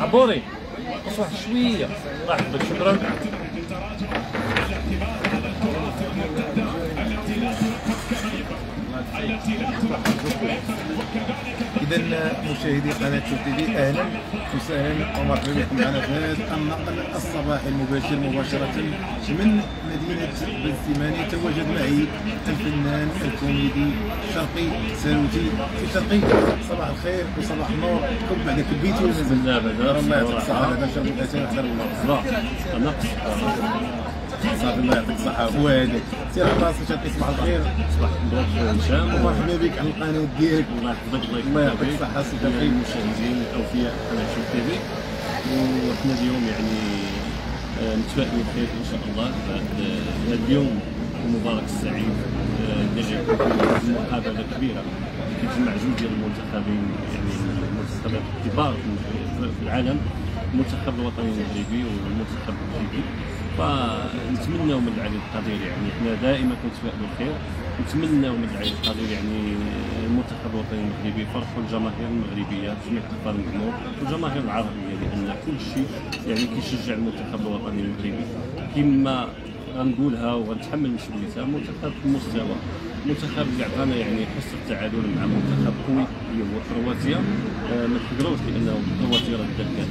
عبوري واحد شوية. الله يحفظك شكرا. اذا مشاهدي قناة تي في أهلا. وسهلا ومرحبا بكم معنا في هذا النقل الصباحي المباشر مباشرة من مدينة بنسيماني تواجد معي الفنان الكوميدي الشرقي ساروتي. في شرقي صباح الخير وصباح النور. كب بعدك البيت ولا الله يعطيك الصحة. هذا شرق الاتي احضر الله لا نقص صافي الله يعطيك الصحه هو هذاك سير على راسك شرقي صباح الخير صباح النور هشام ومرحبا بك على القناه ديالك الله. يحفظك الله يعطيك الصحه سي جميع المشاهدين الاوفياء قناه شوف تي في وحنا اليوم يعني آه، متفائلين خير إن شاء الله. بعد آه، هذا اليوم المبارك السعيد آه، اللي مقابله كبيره كيجمع جوج ديال المنتخبين يعني المنتخبات الكبار في العالم المنتخب الوطني المغربي والمنتخب المغربي فنتمناو من العلي القدير يعني إحنا دائما كنتفائلوا الخير نتمناو من العلي القدير يعني المنتخب الوطني المغربي يفرحوا الجماهير المغربية جميع الاطفال المغمور والجماهير العربية لأن كل شيء يعني كيشجع المنتخب الوطني المغربي. كما غنقولها وغنتحمل مسؤوليتها منتخب في المستوى منتخب اللي عطانا يعني حس التعادل مع منتخب قوي اللي هو كرواتيا آه، ما تقدروش لأنه كرواتيا راه كاس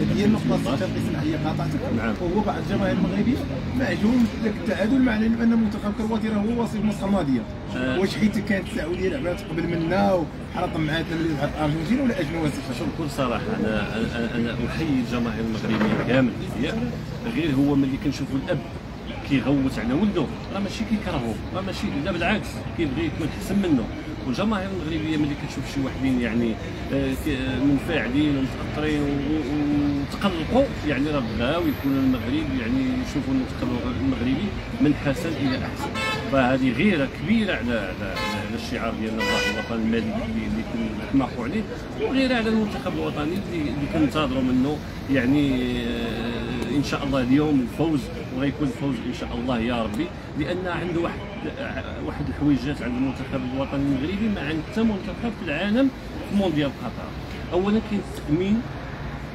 هذه هي النقطة التي اسمح لي قاطعتك نعم. وهو بعض الجماهير المغربية معجون لك التعادل مع أن منتخب كرواتيا راه هو وصيف النسخة الماضية آه. واش حيت كانت السعودية لعبات قبل منا وحنا طمعاتنا ملي بحال الارجنتين ولا السبب؟ شوف بكل صراحة أنا أنا, أحيي الجماهير المغربية كامل غير هو ملي كنشوفوا الأب كيغوت على ولده. راه ماشي كيكرهه راه ماشي لا بالعكس كيبغي يكون أحسن منه. والجماهير المغربية ملي كتشوف شي وحدين يعني آه، آه، منفعلين ومتاثرين وتقلقوا يعني راه بغاو يكون المغرب يعني يشوفوا المنتخب المغربي من حسن إلى أحسن. فهذه غيرة كبيرة على على على الشعار الله الوطن المالي اللي اللي كنحماقوا عليه. وغيره على المنتخب الوطني اللي كننتظروا منه يعني آه، إن شاء الله اليوم الفوز وغيكون الفوز إن شاء الله يا ربي لأن عنده واحد واحد الحويجات عند المنتخب الوطني المغربي ما عند حتى منتخب في العالم في مونديال قطر. اولا كاين التأمين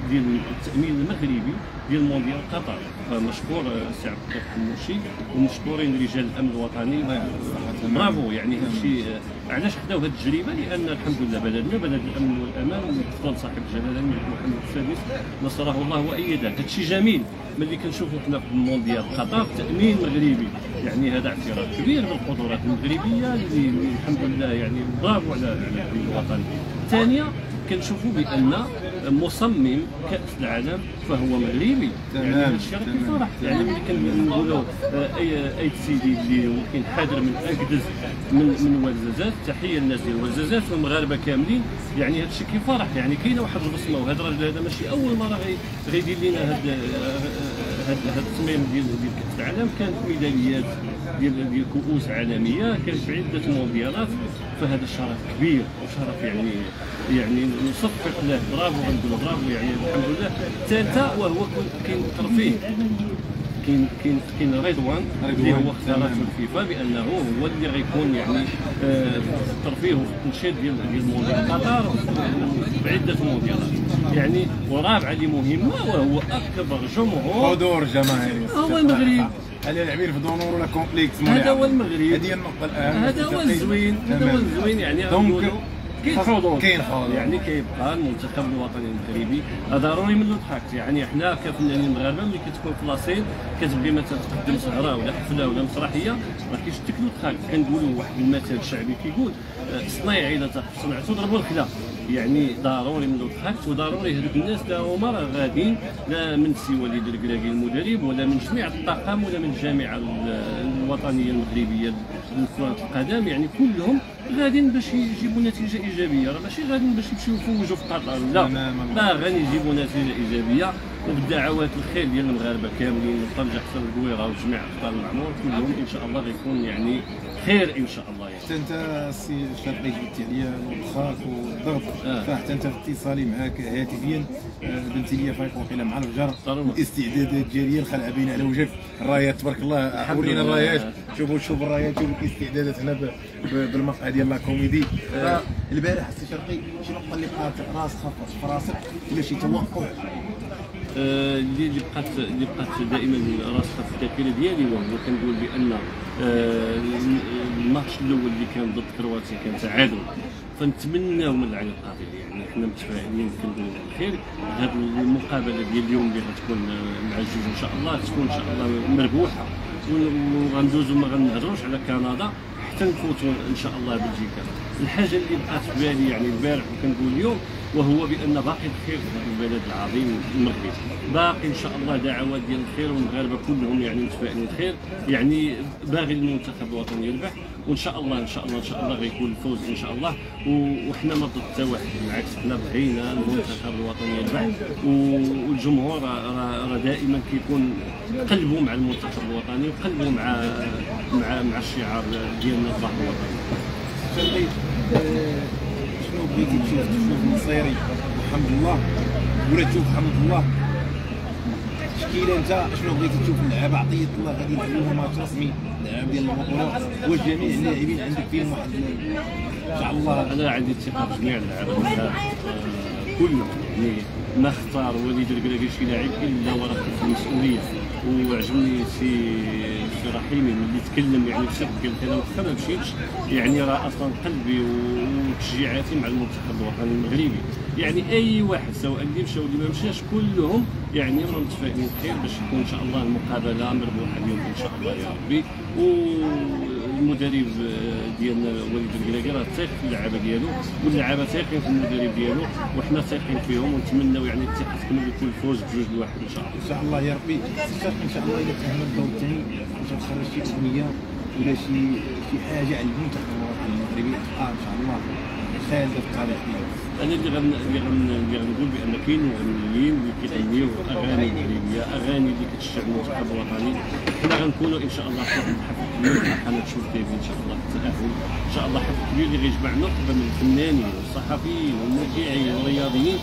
ديال التأمين المغربي ديال مونديال قطر. فمشكور آه، السي عبد اللطيف حموشي ومشكورين رجال الأمن الوطني. برافو يعني هادشي آه، علاش خداو هذه التجربة؟ لأن الحمد لله بلدنا بلد الأمن والأمان وفضل صاحب الجلالة الملك محمد السادس نصره الله وأيده. هادشي جميل. ملي كنشوفوا حنا في المونديال قطر تأمين مغربي. يعني هذا اعتراف كبير بالقدرات المغربية اللي الحمد لله يعني برافو على الأمن الوطني. ثانيا كنشوفوا بأن مصمم كأس العالم فهو مغربي يعني تمام، تمام. كيفرح يعني ملي كنقولوا آه، أي أي سيدي اللي كاين حاضر من اكدز من من ولزازات تحية للناس ديال ولزازات والمغاربة كاملين. يعني هذا الشيء كيفرح يعني كاينة واحد البصمة وهذا الراجل هذا ماشي أول مرة غي- غيدير لنا هذا هذا هذا التصميم ديال ديال كأس العالم. كانت ميداليات ديال ديال كؤوس عالمية كانت في عدة مونديالات. فهذا الشرف كبير وشرف يعني يعني نصفق له. برافو غنقول برافو يعني الحمد لله. ثالثة وهو كاين ترفيه. كاين كاين كاين رضوان. اللي هو اختارته الفيفا بأنه هو اللي غيكون يعني آه، في الترفيه وفي التنشيط ديال ديال مونديال قطر بعدة مونديالات يعني ورابعة اللي مهمة وهو أكبر جمهور حضور جماهيري هو المغرب. هل لاعبين في d'honneur ولا complexe هذا هو المغرب. هذه هي النقطة الأهم هذا هو الزوين. هذا هو الزوين يعني donc كاين. يعني كيبقى المنتخب الوطني المغربي ضروري منه الضحك. يعني إحنا كفنانين المغاربه ملي كتكون في لاصين كتبغي مثلا تقدم سهره ولا حفلة ولا مسرحية ما كيشتكلوا الضحك. كنقولوا واحد المثل شعبي كيقول آه، صنايعي إذا صنعته ضربوا الخلا يعني ضروري منه الضحك وضروري هذوك الناس لا هما راه غاديين لا من سي وليد الكراكي المدرب ولا من جميع الطاقم ولا من الجامعة ال- الوطنية المغربية لكرة القدم. يعني كلهم غاديين باش يجيبوا نتيجة إيجابية. راه ماشي غاديين باش يمشيو يفوجوا في قطر. لا. لا غادي يجيبوا نتيجة إيجابية. وبالدعوات الخير ديال المغاربة كاملين وطنجه حسن القويرة وجميع اقطار المعمور كلهم إن شاء الله غيكون يعني خير إن شاء الله يعني حتى أنت السي الشرقي جبت عليا وخاك والضغط آه. فحتى أنت في اتصالي معاك هاتفيا آه، بنت لي فايق وقيله مع الفجر. الاستعدادات ديالي الخلعه باينه على وجهك الرايات تبارك الله لله. الرايات شوفوا شوفوا الرايات شوفوا الاستعدادات هنا ب- ب- بالمقهى ديال لا كوميدي آه. البارح السي شرقي شنو بقى اللي بقات راسخه في راسك ولا شي توقف اللي اللي بقات اللي بقات دائما راسخة في الذاكره ديالي وهو كنقول بأن آه، الماتش الأول اللي كان ضد كرواتيا كان تعادل. فنتمناو من العين القابل يعني حنا متفائلين كنقولوا الخير هذه المقابلة ديال اليوم اللي غتكون آه، مع الجوج إن شاء الله تكون إن شاء الله مربوحة. وغندوزو ما غنهضروش على كندا. حتى نفوتوا إن شاء الله بلجيكا الحاجة اللي بقات في بالي يعني البارح وكنقول اليوم وهو بأن باقي الخير في هذا البلد العظيم المغرب. باقي إن شاء الله دعوات ديال الخير والمغاربة كلهم يعني متفائلين الخير يعني باغي المنتخب الوطني يربح وإن شاء الله إن شاء الله إن شاء الله غيكون الفوز إن شاء الله. وحنا ما ضد حتى واحد بالعكس حنا بغينا المنتخب الوطني يربح. والجمهور راه- دائما كيكون قلبه مع المنتخب الوطني وقلبه مع مع مع الشعار ديالنا الظهر الوطني. بغيتي تشوف تشوف نصيري الحمد لله. ولا تشوف حمد الله تشكيله أنت؟ شنو بغيتي تشوف اللعابه عطيه الله غادي يلعبوا ماتش رسمي اللعاب ديال البطوله وجميع اللاعبين عندك فيهم واحد. إن شاء الله. أنا عندي ثقة في جميع اللاعبين آه، كلهم يعني ما اختار وليد الركراكي شي لاعب إلا وراه المسؤولية. وعجبني سي سي رحيمي ملي تكلم يعني بصدق قال لك أنا ما مشيتش يعني راه أصلا قلبي وتشجيعاتي مع المنتخب الوطني المغربي. يعني أي واحد سواء اللي مشى واللي ما مشاش كلهم يعني راهم متفائلين خير باش يكون إن شاء الله المقابلة مربوحة اليوم إن شاء الله يا ربي. والمدرب ديالنا وليد الركراكي راه ثايق في اللعابة ديالو واللعابة ثايقين في المدرب ديالو وحنا ثايقين فيهم. ونتمناو يعني الثقه تكمل يكون الفوز بجوج لواحد إن شاء الله. إن شاء الله يا ربي. إن شاء الله إذا تفهم الدور الثاني باش تخرج شي اغنيه ولا شي شي حاجة على المنتخب المغربي إن شاء الله. خالده في التاريخ ديالو أنا اللي غن اللي غن اللي غنقول بان كاين مغنيين اللي كيغنيو أغاني مغربيه أغاني اللي كتشجع المنتخب الوطني. حنا غنكونوا إن شاء الله في الحفل كبير مع قناه شوف تيفي إن شاء الله في التأهل. إن شاء الله حفل كبير اللي غيجمع نخبه من الفنانين والصحفيين والمذيعين والرياضيين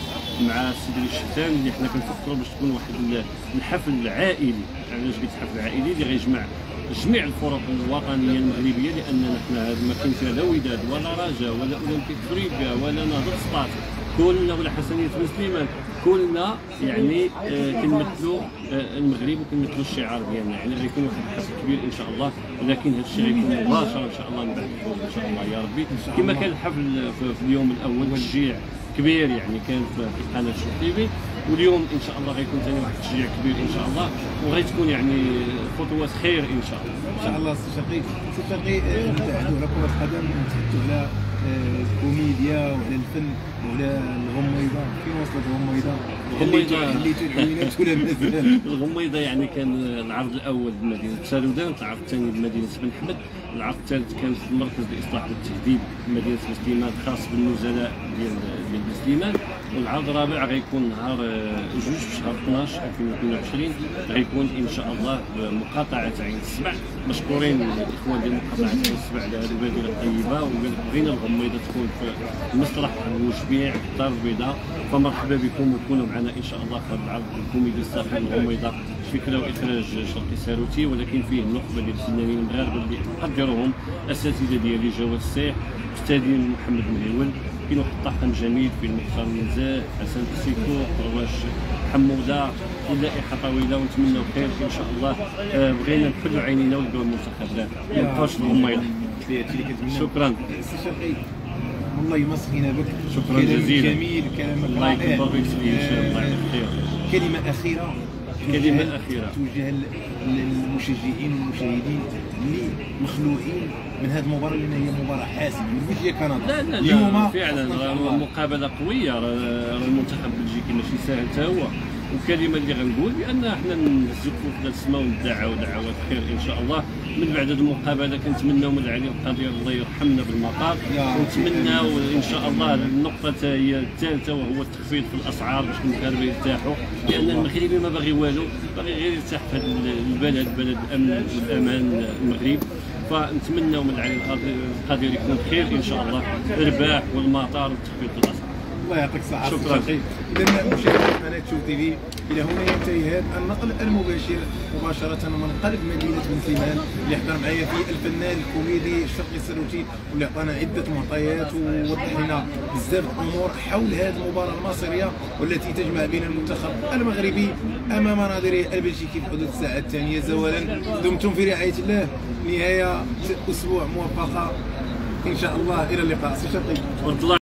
مع السيد الشتان اللي حنا كنفكروا باش تكون واحد ال- الحفل العائلي. علاش قلت حفل عائلي؟ اللي غيجمع جميع الفرق الوطنيه المغربيه لاننا حنا هذا ما كاين لا وداد ولا رجاء ولا أولمبيك افريقيا ولا نهضه سطات كلنا ولا حسنية بن سليمان. كلنا يعني آه، كنمثلوا آه، المغرب وكنمثلوا الشعار ديالنا. يعني غيكون واحد الحفل كبير إن شاء الله ولكن هذا الشيء غيكون مباشره إن شاء الله من بعد إن شاء الله يا ربي. كما كان الحفل في في اليوم الأول تشجيع كبير يعني كان في في قناة شوف تيفي واليوم إن شاء الله غيكون ثاني واحد التشجيع كبير إن شاء الله وغتكون يعني خطوات خير إن شاء الله. إن شاء الله سي شرقي سي شرقي آه، نبتعدوا على كره القدم ونتحدثوا على الكوميديا وعلى الفن وعلى الغميضة. فين وصلت الغميضه؟ العوينات ولا مازال؟ الغميضة يعني كان العرض الأول بمدينه سالودان العرض الثاني بمدينه بن حمد العرض الثالث كان في المركز الاصلاح والتهذيب بمدينه سليمان خاص بالنزلاء ديال ديال سليمان والعرض الرابع غيكون نهار آه، جوج في شهر 12 2022 غيكون إن شاء الله بمقاطعة عين السبع. مشكورين الاخوان ديال مقاطعه عين السبع على هذه البادره الطيبه وبغينا الغميضة. تكون في المسرح وجبيع في الدار البيضاء فمرحبا بكم وكونوا معنا إن شاء الله في هذا العرض الكوميدي الساخن الغميضه فكره واخراج شرقي ساروتي ولكن فيه نخبه ديال الفنانين المغاربه اللي قدرهم اساتذه ديالي جواد السيح استاذي محمد مهيول كاين واحد الطاقم جميل فيه المختار النزاه حسن سيكو قرواش حمودة. ولائحه طويلة ونتمنوا خير إن شاء الله. آه، بغينا نحلوا عينينا ونلقاو المنتخب. لا ما نبقاوش الغميضه هادشي اللي كنتمنى شكرا. والله ما سخينا بك. شكراً جزيلاً. جميل كلامك الله إن شاء الله. آه، خير. كلمة أخيرة. كلمة توجه- أخيرة. توجه ل- للمشجعين والمشاهدين اللي مخلوعين من هذه المباراة لأن هي مباراة حاسمة. ما نقولش هي كندا. لا لا اليوم لا فعلا. مقابلة قوية. المنتخب البلجيكي ماشي ساهل حتى هو. وكلمة اللي غنقول بأن إحنا نزقوا في السماء وندعوا دعوات خير إن شاء الله. من بعد هذه المقابلة كنتمناو من العلي القدير الله يرحمنا بالمطار. ونتمناو إن شاء الله النقطة هي الثالثة وهو التخفيض في الأسعار باش المغاربه يرتاحوا. لأن المغربي ما باغي والو باغي غير يرتاح في هذا البلد بلد الأمن والأمان المغرب. فنتمنوا من العلي القادر يكون خير إن شاء الله. الرباح والمطار والتخفيض في الأسعار. الله يعطيك الصحة شكراً. إذا مشاهدي قناة شوف تي في إلى هنا ينتهي هذا النقل المباشر مباشرة من قلب مدينة بن سليمان اللي حضر معايا فيه الفنان الكوميدي الشرقي السروتي واللي عطانا عدة معطيات ووضح لنا بزاف الأمور حول هذه المباراة المصيرية والتي تجمع بين المنتخب المغربي أمام نظيره البلجيكي في حدود الساعة الثانية زوالا. دمتم في رعاية الله. نهاية أسبوع موفقة. إن شاء الله إلى اللقاء. سي شرقي